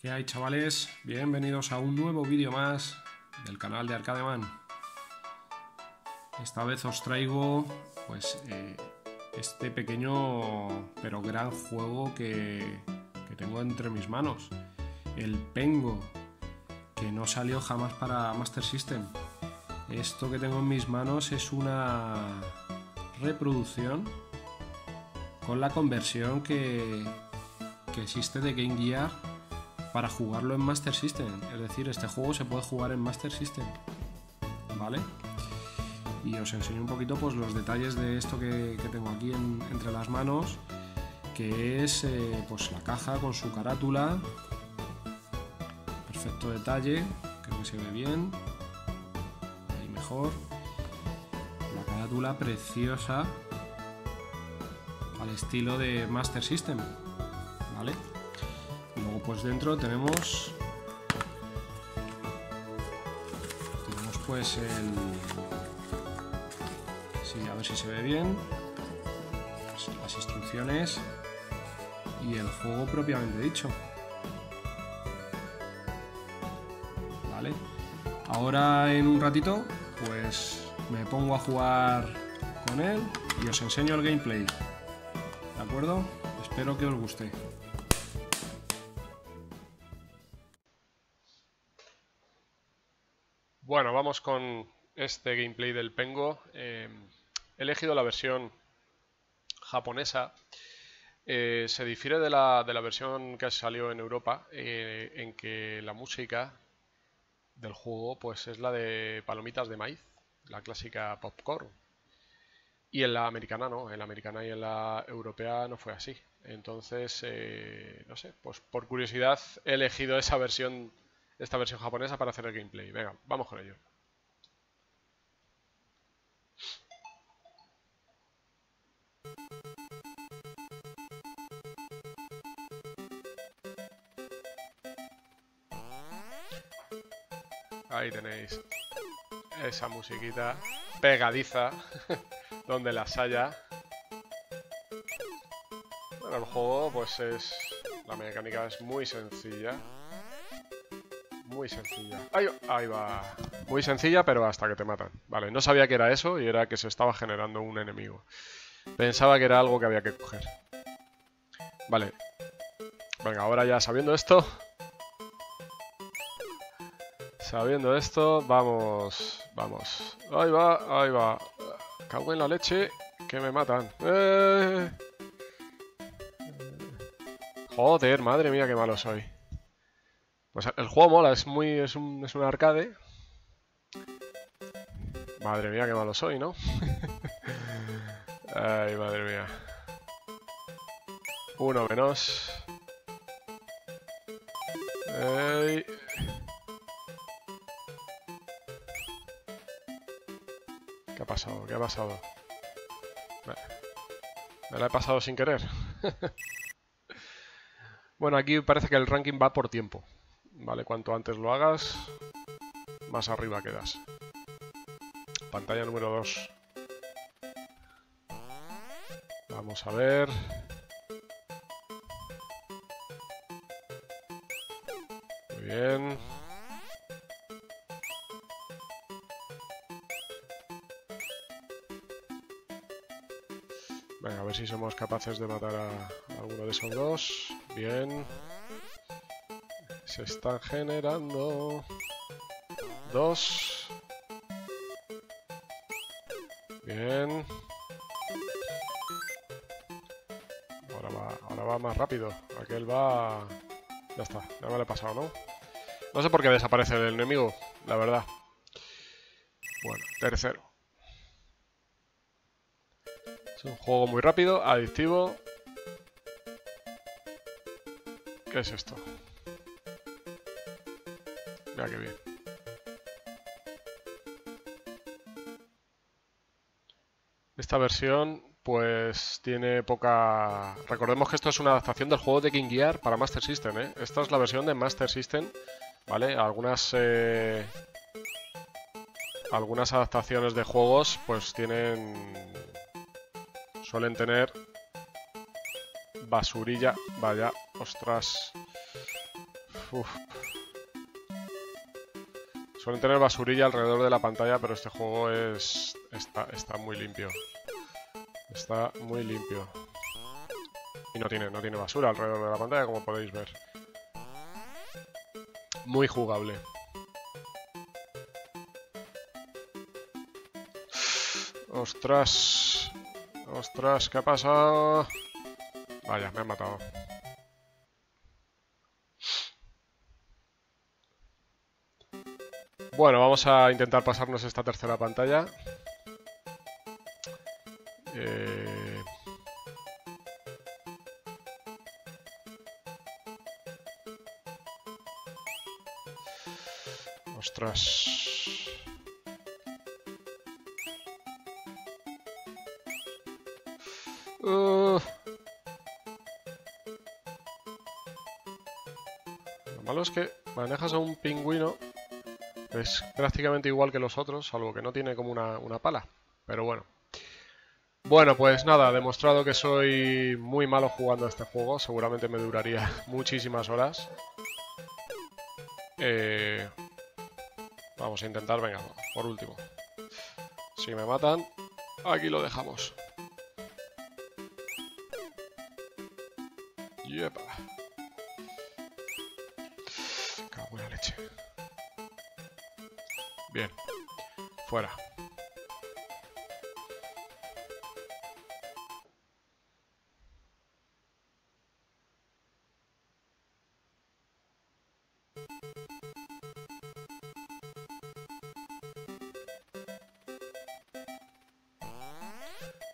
¿Qué hay chavales? Bienvenidos a un nuevo vídeo más del canal de Arcademan. Esta vez os traigo pues eh, este pequeño pero gran juego que, que tengo entre mis manos. El Pengo, que no salió jamás para Master System. Esto que tengo en mis manos es una reproducción con la conversión que, que existe de Game Gear para jugarlo en Master System. Es decir, este juego se puede jugar en Master System. ¿Vale? Y os enseño un poquito pues, los detalles de esto que, que tengo aquí en- entre las manos, que es eh, pues, la caja con su carátula. Perfecto detalle, creo que se ve bien. Ahí mejor. Preciosa al estilo de Master System. ¿Vale? Luego pues dentro tenemos tenemos pues el sí, a ver si se ve bien las instrucciones y el juego propiamente dicho vale ahora en un ratito pues me pongo a jugar con él y os enseño el gameplay de acuerdo espero que os guste Bueno, vamos con este gameplay del Pengo. Eh, he elegido la versión japonesa. Eh, se difiere de la, de la versión que salió en Europa, eh, en que la música del juego pues es la de palomitas de maíz, la clásica popcorn. Y en la americana no, en la americana y en la europea no fue así. Entonces, eh, no sé, pues por curiosidad he elegido esa versión, esta versión japonesa para hacer el gameplay. Venga, vamos con ello. Ahí tenéis esa musiquita pegadiza donde las haya. Bueno, el juego pues es... La mecánica es muy sencilla. Muy sencilla. Ahí, ahí va. Muy sencilla, pero hasta que te matan. Vale, no sabía que era eso y era que se estaba generando un enemigo. Pensaba que era algo que había que coger. Vale. Venga, ahora ya sabiendo esto... Sabiendo esto, vamos, vamos. Ahí va, ahí va. Cago en la leche, que me matan. ¡Eh! Joder, madre mía, qué malo soy. Pues el juego mola, es muy, es un, es un arcade. Madre mía, qué malo soy, ¿no? Ay, madre mía. Uno menos. ¿Qué ha pasado? ¿Qué ha pasado? Me, me la he pasado sin querer. bueno, aquí parece que el ranking va por tiempo. Vale, cuanto antes lo hagas, más arriba quedas. Pantalla número 2. Vamos a ver. Muy bien. Venga, a ver si somos capaces de matar a alguno de esos dos. Bien. Se están generando dos. Bien. Ahora va, ahora va más rápido. Aquel va... Ya está, ya me lo he pasado, ¿no? No sé por qué desaparece el enemigo, la verdad. Bueno, tercero. Es un juego muy rápido, adictivo. ¿Qué es esto? Mira qué bien. Esta versión pues tiene poca... Recordemos que esto es una adaptación del juego de King Gear para Master System, ¿eh? Esta es la versión de Master System, ¿vale? Algunas... eh, Algunas adaptaciones de juegos pues tienen suelen tener basurilla. Vaya, ostras. Suelen tener basurilla alrededor de la pantalla, pero este juego es está, está muy limpio. Está muy limpio. Y no tiene, no tiene basura alrededor de la pantalla, como podéis ver. Muy jugable. Ostras. Ostras, ¿qué ha pasado? Vaya, me han matado. Bueno, vamos a intentar pasarnos esta tercera pantalla. Eh... Ostras. Lo malo es que manejas a un pingüino es prácticamente igual que los otros, salvo que no tiene como una, una pala. Pero bueno. Bueno, pues nada, demostrado que soy muy malo jugando a este juego. Seguramente me duraría muchísimas horas. Eh, vamos a intentar, venga, por último. Si me matan, aquí lo dejamos. Yepa. Cago en la leche. Bien. Fuera.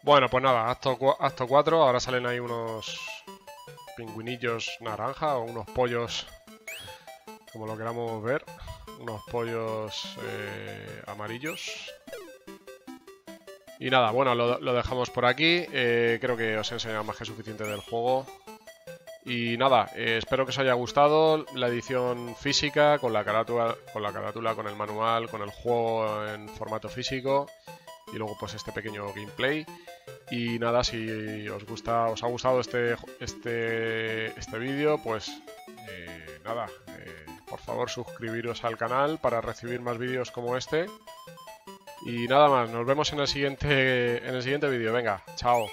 Bueno, pues nada, acto, 4, ahora salen ahí unos pingüinillos naranja o unos pollos, como lo queramos ver, unos pollos eh, amarillos. Y nada, bueno, lo, dejamos por aquí, eh, creo que os he enseñado más que suficiente del juego. Y nada, eh, espero que os haya gustado la edición física con la carátula, con la carátula, con el manual, con el juego en formato físico y luego pues este pequeño gameplay. Y nada, si os gusta, os ha gustado este este este vídeo, pues eh, nada, eh, por favor suscribiros al canal para recibir más vídeos como este. Y nada más, nos vemos en el siguiente en el siguiente vídeo. Venga, chao.